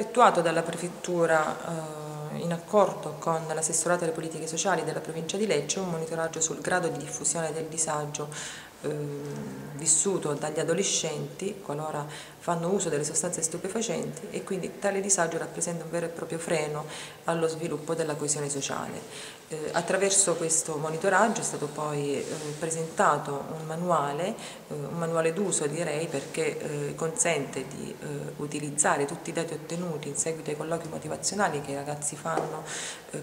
effettuato dalla Prefettura eh, in accordo con l'assessorato alle politiche sociali della provincia di Lecce un monitoraggio sul grado di diffusione del disagio vissuto dagli adolescenti qualora fanno uso delle sostanze stupefacenti e quindi tale disagio rappresenta un vero e proprio freno allo sviluppo della coesione sociale. Eh, attraverso questo monitoraggio è stato poi eh, presentato un manuale, eh, un manuale d'uso direi perché eh, consente di eh, utilizzare tutti i dati ottenuti in seguito ai colloqui motivazionali che i ragazzi fanno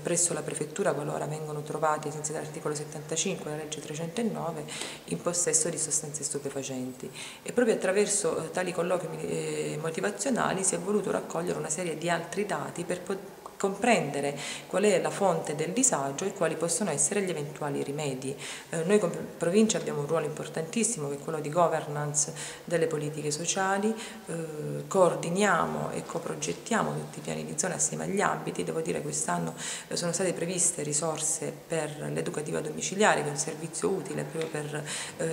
presso la prefettura qualora vengono trovati, senza dell'articolo 75 della legge 309, in possesso di sostanze stupefacenti. E proprio attraverso tali colloqui motivazionali si è voluto raccogliere una serie di altri dati per poter comprendere qual è la fonte del disagio e quali possono essere gli eventuali rimedi. Eh, noi come provincia abbiamo un ruolo importantissimo che è quello di governance delle politiche sociali, eh, coordiniamo e coprogettiamo tutti i piani di zona assieme agli ambiti, devo dire che quest'anno eh, sono state previste risorse per l'educativa domiciliare che è un servizio utile proprio per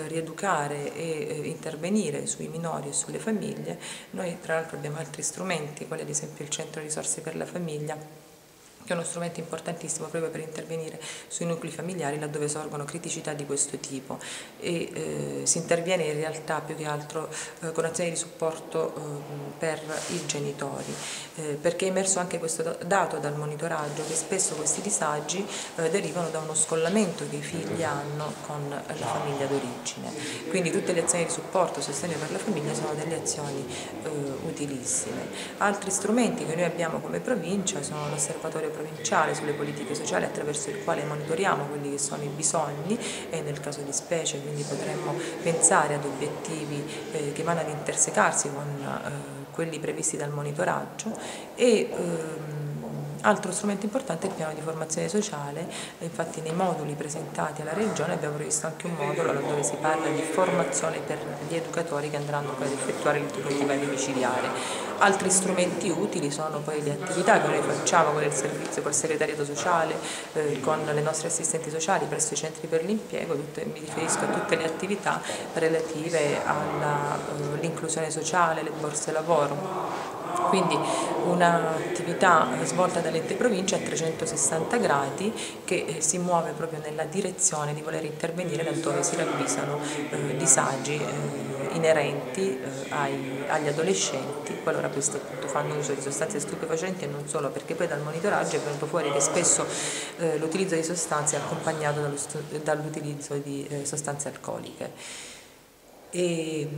rieducare e intervenire sui minori e sulle famiglie. Noi tra l'altro abbiamo altri strumenti, quali ad esempio il centro risorse per la famiglia che è uno strumento importantissimo proprio per intervenire sui nuclei familiari laddove sorgono criticità di questo tipo. E eh, si interviene in realtà più che altro eh, con azioni di supporto eh, per i genitori eh, perché è emerso anche questo dato dal monitoraggio che spesso questi disagi eh, derivano da uno scollamento che i figli hanno con la famiglia d'origine. Quindi tutte le azioni di supporto e sostegno per la famiglia sono delle azioni eh, utilissime. Altri strumenti che noi abbiamo come provincia sono l'osservatorio provinciale sulle politiche sociali attraverso il quale monitoriamo quelli che sono i bisogni e nel caso di specie quindi potremmo pensare ad obiettivi eh, che vanno ad intersecarsi con eh, quelli previsti dal monitoraggio e ehm, Altro strumento importante è il piano di formazione sociale, infatti nei moduli presentati alla Regione abbiamo previsto anche un modulo dove si parla di formazione per gli educatori che andranno poi ad effettuare l'educativa domiciliare. Altri strumenti utili sono poi le attività che noi facciamo con il servizio, col segretariato sociale, eh, con le nostre assistenti sociali presso i centri per l'impiego, mi riferisco a tutte le attività relative all'inclusione eh, sociale, le borse lavoro. Quindi un'attività svolta dall'ente provincia a 360 gradi che eh, si muove proprio nella direzione di voler intervenire laddove si ravvisano eh, disagi eh, inerenti eh, ai, agli adolescenti qualora questi appunto fanno uso di sostanze stupefacenti e non solo perché poi dal monitoraggio è venuto fuori che spesso eh, l'utilizzo di sostanze è accompagnato dall'utilizzo di eh, sostanze alcoliche. E,